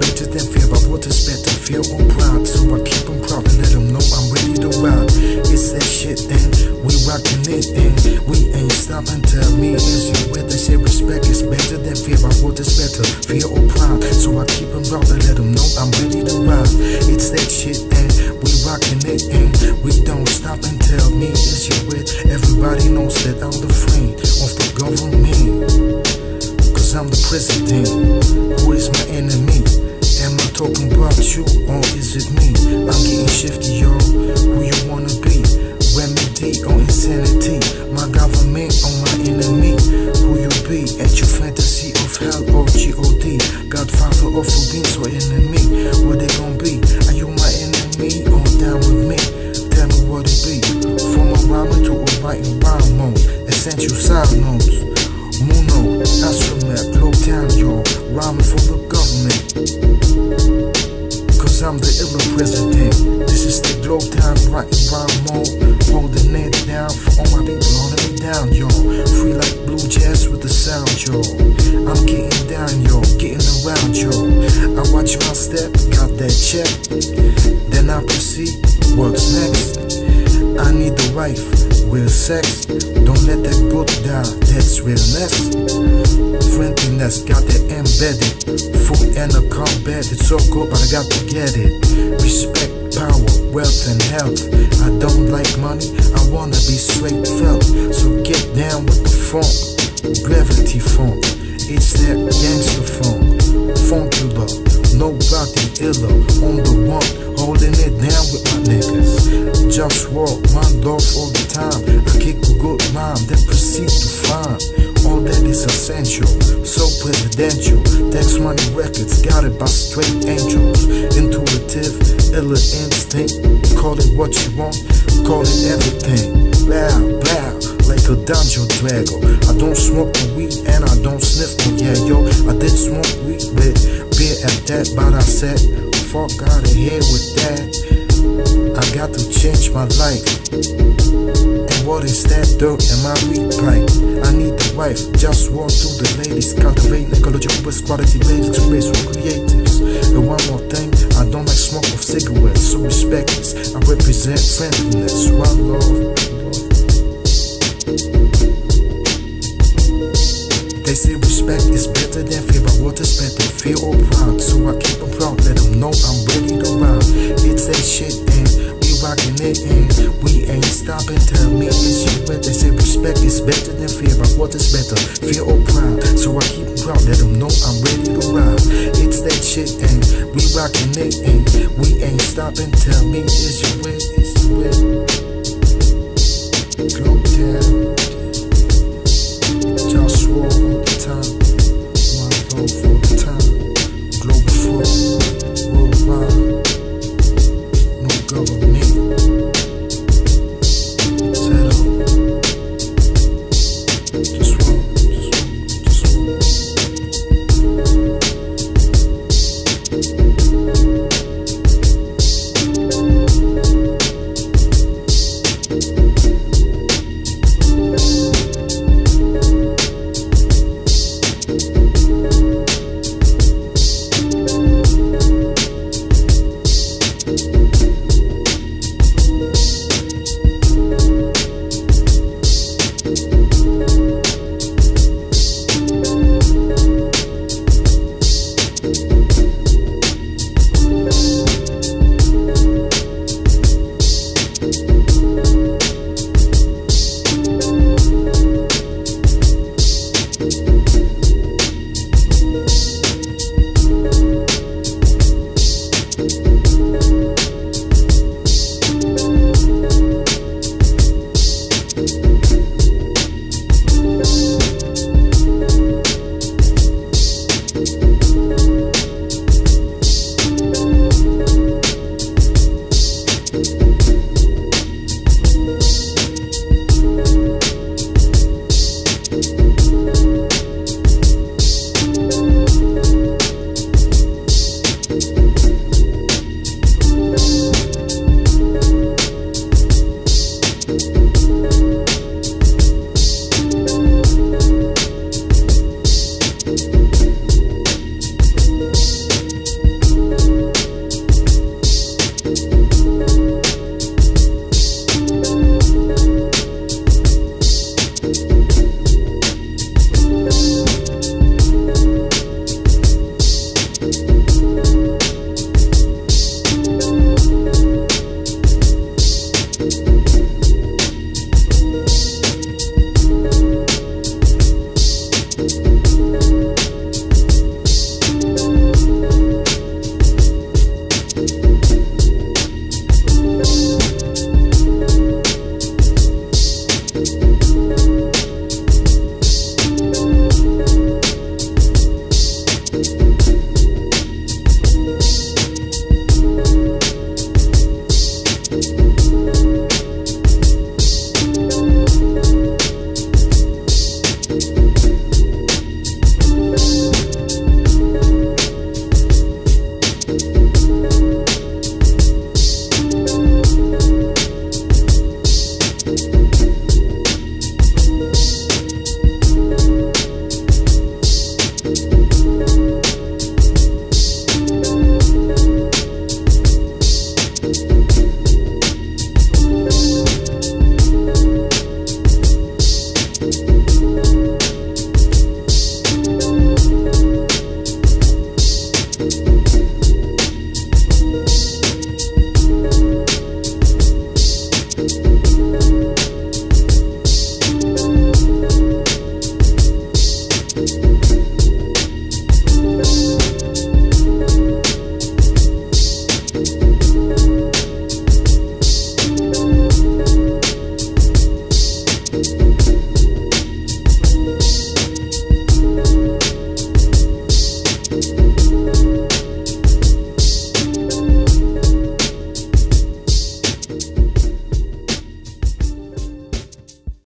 better than fear, but what is better? Fear or pride? So I keep them proud and let them know I'm ready to ride. It's that shit, and we rockin' it, and we ain't stopping till me is you with. They say respect is better than fear, but what is better? Fear or pride? So I keep them proud and let them know I'm ready to ride. It's that shit, and we rockin' it, and we don't stop until me is you with. Everybody knows that I'm the friend of the government. I'm the president, who is my enemy? Talking about you or is it me? I'm getting shifty, yo. Who you wanna be? Remedy on insanity? My government on my enemy? Who you be? At your fantasy of hell or G-O-D? Godfather of Rubins or enemy? What they gon' be? Are you my enemy or down with me? Tell me what it be. From a rhyming to a writing rhyme mode. Essential side notes. Free like blue jazz with the sound, yo. I'm getting down, yo, getting around, yo. I watch my step, got that check. Then I proceed, what's next? I need the wife, real sex. Don't let that book down, that's realness. Friendliness, got that embedded. Food and a combat, it's so good, but I got to get it. Respect, power, wealth, and health. I don't like money, I wanna be straight felt. So get down with the funk, gravity funk. It's that gangster funk, Funkula. Nobody iller on the one, holding it down with my niggas. Just walk, my love all the time. I kick a good rhyme, then proceed to find all that is essential. So presidential, tax money records, it by straight angels. Intuitive, illa instinct. Call it what you want, call it everything. Bow, bow, like a dungeon drago. I don't smoke the weed and I don't sniff the yeah, yo. I did smoke weed with beer at that, but I said, fuck out of here with that. I got to change my life. And what is that dirt in my weed pipe? I need the wife, just walk to the ladies, cultivate ecological quality basics, space for creatives. And one more thing, I don't like smoke of cigarettes, so respect this. I represent friendliness, one love. They say respect is better than is better, fear or pride? So I keep them proud, let them know I'm ready to ride. It's that shit and we rockin' it and we ain't stopping. Tell me is you what they say respect is better than fear, but what is better, fear or pride? So I keep them proud, let them know I'm ready to ride. It's that shit and we rockin' it and we ain't stopping. Tell me is you with, is you with? Go down. All the time. One